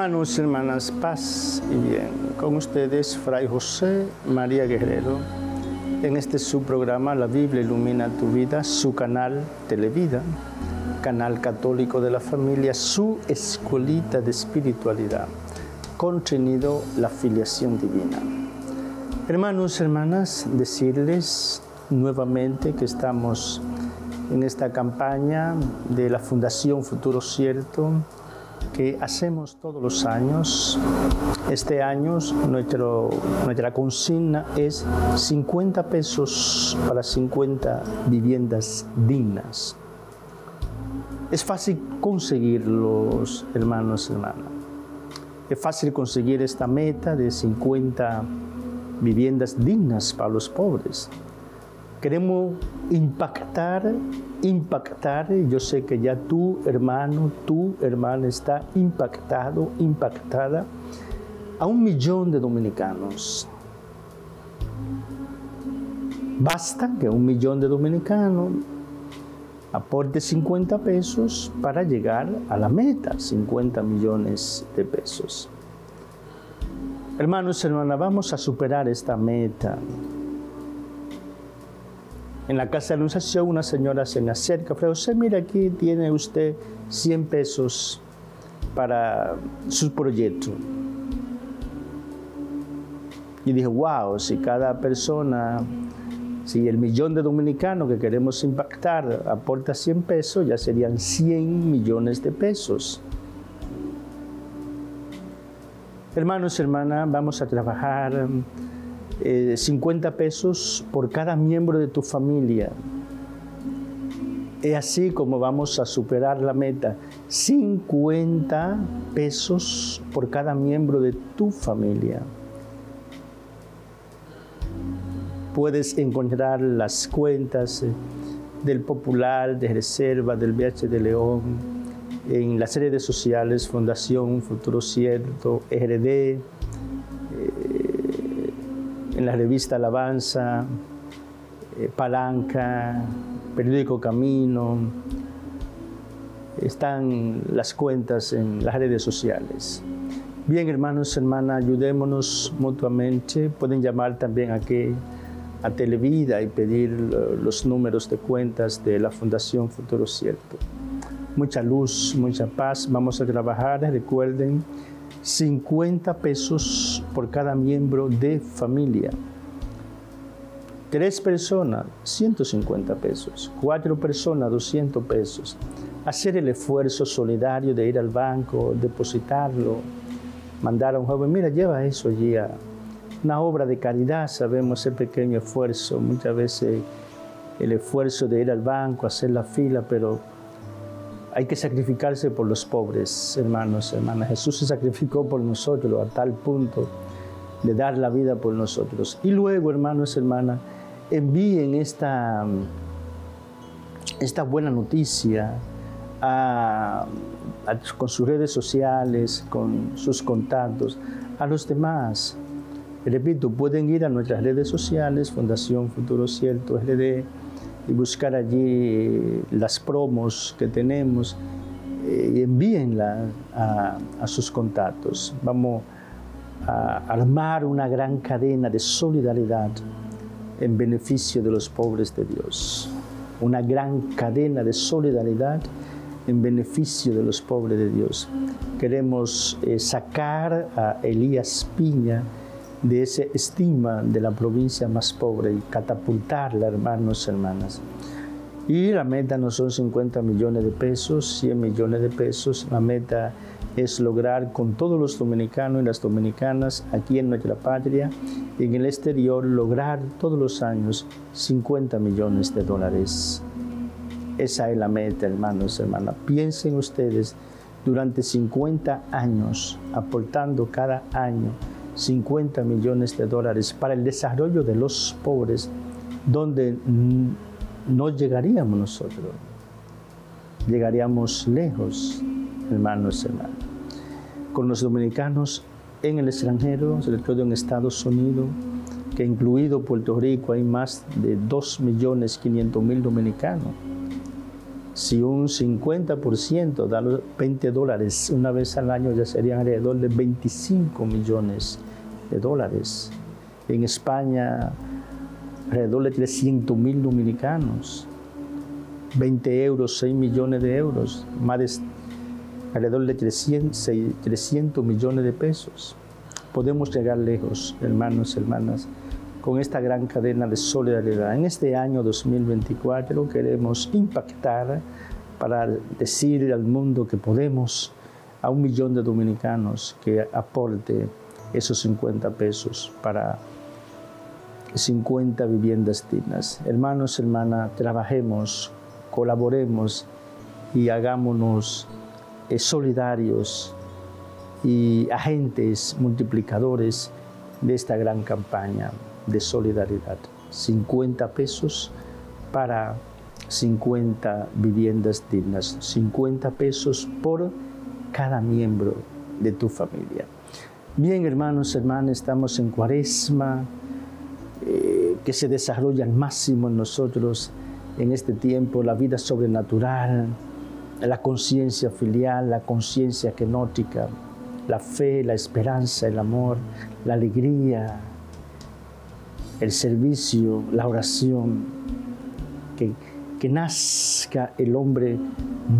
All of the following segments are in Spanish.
Hermanos hermanas, paz y bien. Con ustedes, Fray José María Guerrero, en este su programa La Biblia ilumina tu vida, su canal Televida, canal católico de la familia, su escuelita de espiritualidad, contenido La filiación divina. Hermanos hermanas, decirles nuevamente que estamos en esta campaña de la Fundación Futuro Cierto, que hacemos todos los años. Este año nuestra consigna es 50 pesos para 50 viviendas dignas. Es fácil conseguirlos, hermanos y hermanas. Es fácil conseguir esta meta de 50 viviendas dignas para los pobres. Queremos impactar, impactar. Yo sé que ya tu hermano, tu hermana está impactado, impactada a un millón de dominicanos. Basta que un millón de dominicanos aporte 50 pesos para llegar a la meta, 50 millones de pesos. Hermanos y hermanas, vamos a superar esta meta. En la casa de anunciación una señora se me acerca, Fray José, mira aquí tiene usted 100 pesos para su proyecto. Y dije, wow, si cada persona, si el millón de dominicanos que queremos impactar aporta 100 pesos, ya serían 100 millones de pesos. Hermanos hermanas, vamos a trabajar 50 eh, pesos por cada miembro de tu familia. Es así como vamos a superar la meta. 50 pesos por cada miembro de tu familia. Puedes encontrar las cuentas eh, del Popular, de Reserva, del BH de León, en las redes sociales Fundación Futuro Cierto, RD, en la revista Alabanza, eh, Palanca, periódico Camino, están las cuentas en las redes sociales. Bien, hermanos, hermanas, ayudémonos mutuamente. Pueden llamar también aquí a Televida y pedir los números de cuentas de la Fundación Futuro Cierto. Mucha luz, mucha paz. Vamos a trabajar. Recuerden 50 pesos por cada miembro de familia. Tres personas, 150 pesos. Cuatro personas, 200 pesos. Hacer el esfuerzo solidario de ir al banco, depositarlo, mandar a un joven, mira, lleva eso allí a una obra de caridad, sabemos ese pequeño esfuerzo, muchas veces el esfuerzo de ir al banco, hacer la fila, pero hay que sacrificarse por los pobres, hermanos, hermanas. Jesús se sacrificó por nosotros a tal punto de dar la vida por nosotros. Y luego, hermanos, hermanas, envíen esta, buena noticia con sus redes sociales, con sus contactos, a los demás. Repito, pueden ir a nuestras redes sociales, Fundación Futuro Cierto, RD, y buscar allí las promos que tenemos eh, y envíenla a, a sus contactos. Vamos a armar una gran cadena de solidaridad en beneficio de los pobres de Dios. Una gran cadena de solidaridad en beneficio de los pobres de Dios. Queremos eh, sacar a Elías Piña, de ese estima de la provincia más pobre y catapultarla, hermanos y hermanas. Y la meta no son 50 millones de pesos, 100 millones de pesos, la meta es lograr con todos los dominicanos y las dominicanas aquí en nuestra patria y en el exterior lograr todos los años 50 millones de dólares. Esa es la meta, hermanos y hermanas. Piensen ustedes durante 50 años, aportando cada año 50 millones de dólares para el desarrollo de los pobres, donde no llegaríamos nosotros. Llegaríamos lejos, hermanos y hermanas. Con los dominicanos en el extranjero, sobre todo en Estados Unidos, que incluido Puerto Rico hay más de 2.500.000 dominicanos. Si un 50% da los 20 dólares una vez al año, ya serían alrededor de 25 millones de dólares. En España, alrededor de 300 mil dominicanos. 20 euros, 6 millones de euros, más de alrededor de 300, 300 millones de pesos. Podemos llegar lejos, hermanos y hermanas, con esta gran cadena de solidaridad. En este año 2024 queremos impactar para decir al mundo que podemos a un millón de dominicanos que aporte esos 50 pesos para 50 viviendas dignas. Hermanos, hermanas, trabajemos, colaboremos y hagámonos eh, solidarios y agentes multiplicadores de esta gran campaña de solidaridad. 50 pesos para 50 viviendas dignas, 50 pesos por cada miembro de tu familia. Bien, hermanos, hermanas, estamos en cuaresma, eh, que se desarrolla al máximo en nosotros en este tiempo, la vida sobrenatural, la conciencia filial, la conciencia genótica, la fe, la esperanza, el amor, la alegría, el servicio, la oración, que, que nazca el hombre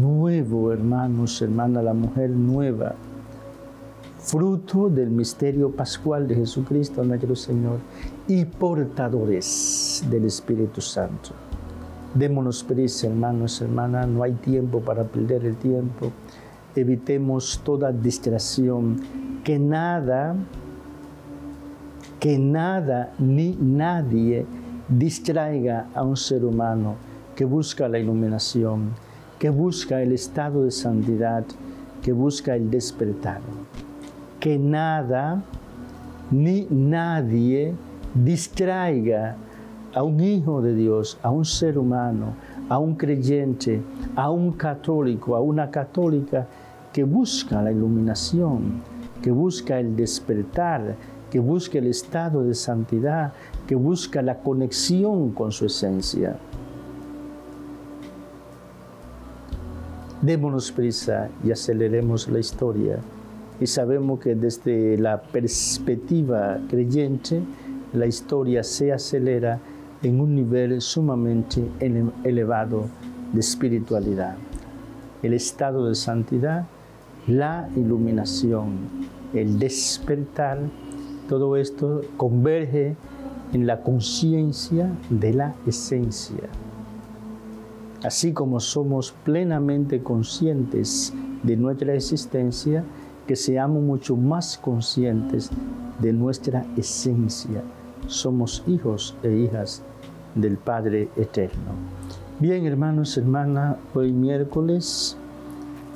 nuevo, hermanos, hermana, la mujer nueva, fruto del misterio pascual de Jesucristo nuestro Señor y portadores del Espíritu Santo. Démonos prisa, hermanos, hermanas, no hay tiempo para perder el tiempo. Evitemos toda distracción, que nada, que nada ni nadie distraiga a un ser humano que busca la iluminación, que busca el estado de santidad, que busca el despertar. Que nada ni nadie distraiga a un hijo de Dios, a un ser humano, a un creyente, a un católico, a una católica que busca la iluminación, que busca el despertar, que busca el estado de santidad, que busca la conexión con su esencia. Démonos prisa y aceleremos la historia. Y sabemos que desde la perspectiva creyente, la historia se acelera en un nivel sumamente elevado de espiritualidad. El estado de santidad, la iluminación, el despertar, todo esto converge en la conciencia de la esencia. Así como somos plenamente conscientes de nuestra existencia, que seamos mucho más conscientes de nuestra esencia. Somos hijos e hijas del Padre Eterno. Bien, hermanos, hermanas, hoy miércoles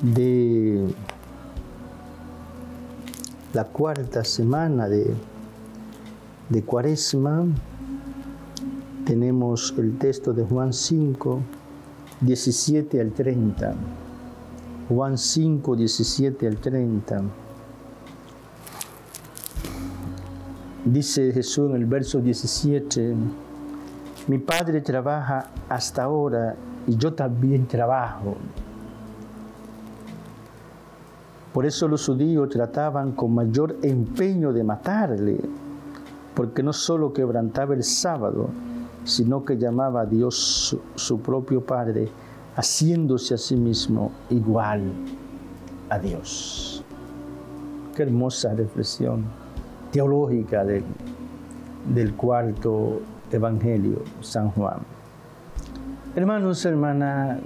de la cuarta semana de, de Cuaresma, tenemos el texto de Juan 5, 17 al 30. Juan 5, 17 al 30. Dice Jesús en el verso 17, mi padre trabaja hasta ahora y yo también trabajo. Por eso los judíos trataban con mayor empeño de matarle, porque no solo quebrantaba el sábado, sino que llamaba a Dios su, propio Padre, haciéndose a sí mismo igual a Dios. Qué hermosa reflexión teológica del, cuarto Evangelio, San Juan. Hermanos, hermanas,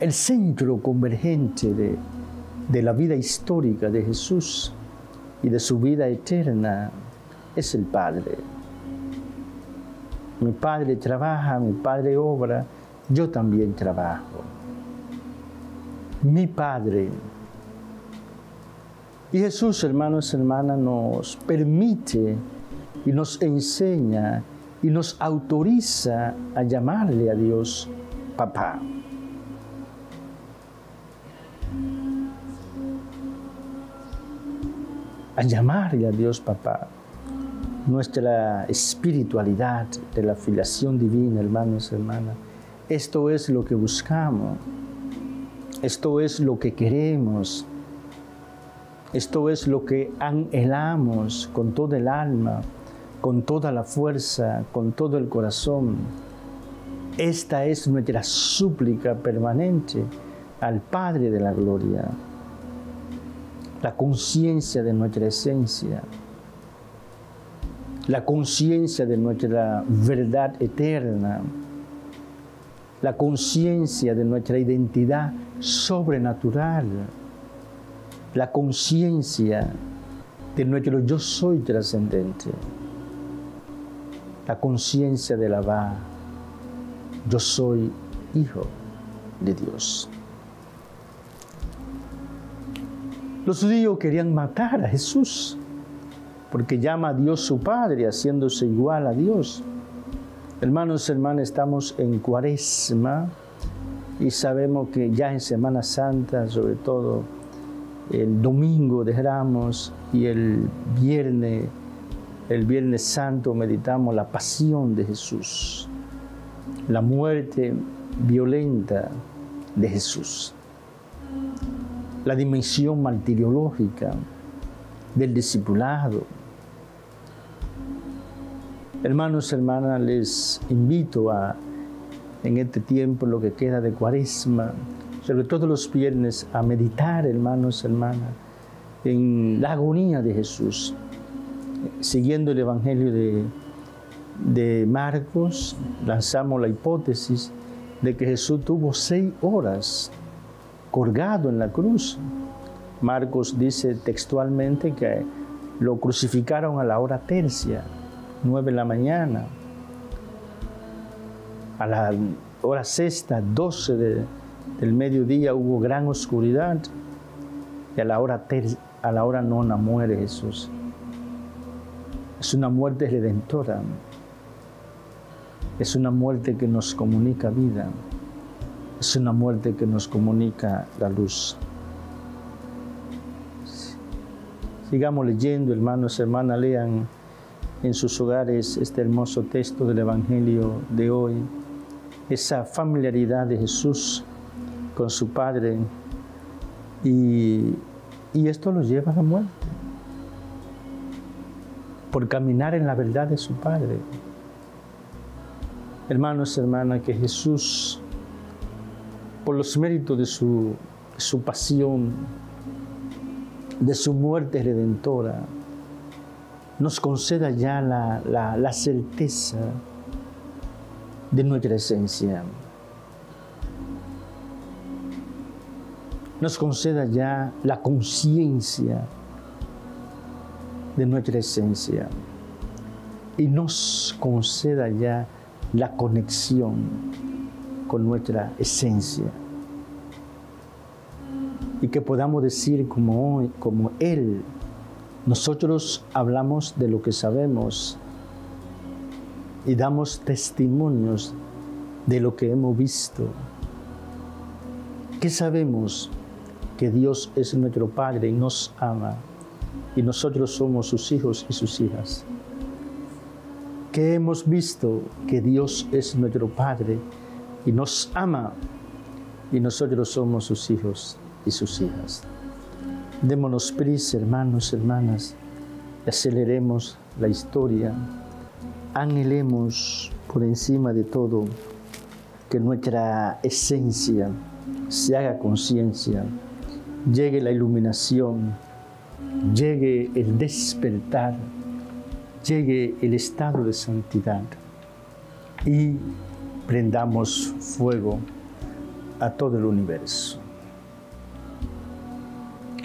el centro convergente de la vida histórica de Jesús y de su vida eterna es el Padre. Mi Padre trabaja, mi Padre obra, yo también trabajo. Mi Padre. Y Jesús, hermanos, hermanas, nos permite y nos enseña y nos autoriza a llamarle a Dios papá. A llamarle a Dios papá. Nuestra espiritualidad de la filiación divina, hermanos, hermanas, Esto es lo que buscamos. Esto es lo que queremos. Esto es lo que anhelamos con todo el alma, con toda la fuerza, con todo el corazón. Esta es nuestra súplica permanente al Padre de la Gloria. La conciencia de nuestra esencia, la conciencia de nuestra verdad eterna, la conciencia de nuestra identidad sobrenatural, la conciencia de nuestro yo soy trascendente, la conciencia de la va, yo soy hijo de Dios. Los judíos querían matar a Jesús porque llama a Dios su Padre, haciéndose igual a Dios. Hermanos, hermanas, estamos en cuaresma y sabemos que ya en Semana Santa, sobre todo el domingo de Ramos y el viernes, el viernes santo meditamos la pasión de Jesús, la muerte violenta de Jesús, la dimensión martiriológica del discipulado, Hermanos, hermanas, les invito a, en este tiempo, lo que queda de cuaresma, sobre todo los viernes, a meditar, hermanos, hermanas, en la agonía de Jesús, siguiendo el Evangelio de, de Marcos, lanzamos la hipótesis de que Jesús tuvo seis horas colgado en la cruz. Marcos dice textualmente que lo crucificaron a la hora tercia, 9 de la mañana, a la hora sexta, 12 del mediodía hubo gran oscuridad y a la hora, a la hora nona muere Jesús. Es una muerte redentora. Es una muerte que nos comunica vida. Es una muerte que nos comunica la luz. Sigamos leyendo, hermanos, hermanas, lean en sus hogares este hermoso texto del Evangelio de hoy, esa familiaridad de Jesús con su Padre y, esto lo lleva a la muerte por caminar en la verdad de su Padre. Hermanos, hermanas, que Jesús, por los méritos de su, su pasión, de su muerte redentora, nos conceda ya la, certeza de nuestra esencia. Nos conceda ya la conciencia de nuestra esencia y nos conceda ya la conexión con nuestra esencia y que podamos decir como, hoy, como Él nosotros hablamos de lo que sabemos y damos testimonios de lo que hemos visto. ¿Qué sabemos? Que Dios es nuestro Padre y nos ama y nosotros somos sus hijos y sus hijas. ¿Qué hemos visto? Que Dios es nuestro Padre y nos ama y nosotros somos sus hijos y sus hijas. Démonos prisa, hermanos, hermanas, aceleremos la historia. Anhelemos por encima de todo que nuestra esencia se haga conciencia, llegue la iluminación, llegue el despertar, llegue el estado de santidad y prendamos fuego a todo el universo.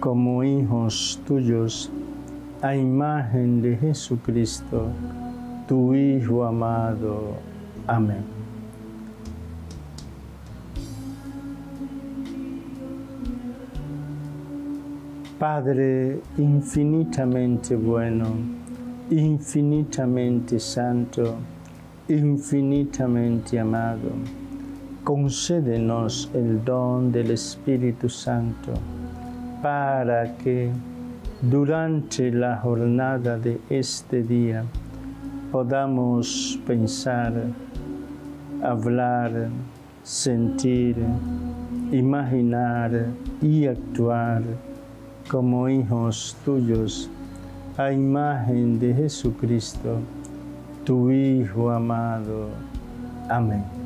como hijos tuyos a imagen de Jesucristo, tu Hijo amado. Amén. Padre infinitamente bueno, infinitamente santo, infinitamente amado, concédenos el don del Espíritu Santo para que durante la jornada de este día podamos pensar, hablar, sentir, imaginar y actuar como hijos tuyos a imagen de Jesucristo, tu Hijo amado. Amén.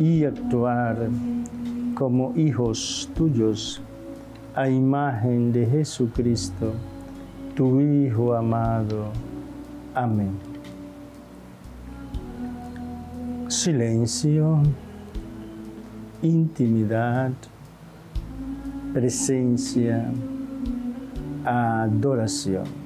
y actuar como hijos tuyos a imagen de Jesucristo, tu Hijo amado. Amén. Silencio, intimidad, presencia, adoración.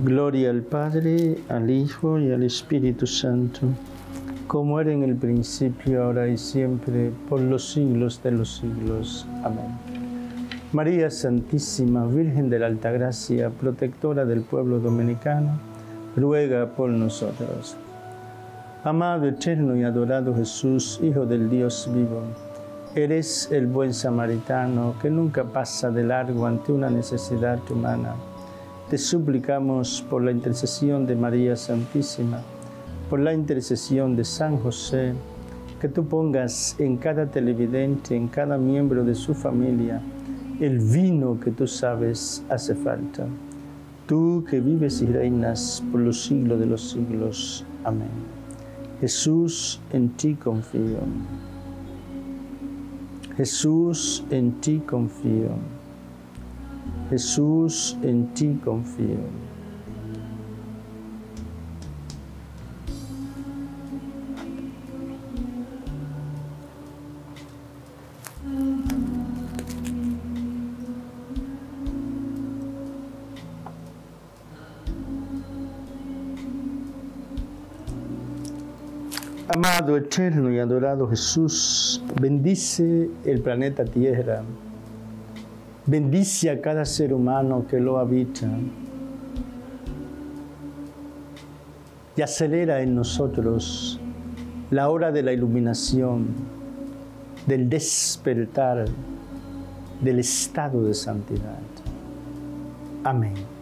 Gloria al Padre, al Hijo y al Espíritu Santo, como era en el principio, ahora y siempre, por los siglos de los siglos. Amén. María Santísima, Virgen de la Alta Gracia, protectora del pueblo dominicano, ruega por nosotros. Amado, eterno y adorado Jesús, Hijo del Dios vivo, eres el buen samaritano que nunca pasa de largo ante una necesidad humana te suplicamos por la intercesión de María Santísima, por la intercesión de San José, que tú pongas en cada televidente, en cada miembro de su familia, el vino que tú sabes hace falta. Tú que vives y reinas por los siglos de los siglos. Amén. Jesús, en ti confío. Jesús, en ti confío. Jesús, en ti confío. Amado, eterno y adorado Jesús, bendice el planeta Tierra Bendice a cada ser humano que lo habita y acelera en nosotros la hora de la iluminación, del despertar, del estado de santidad. Amén.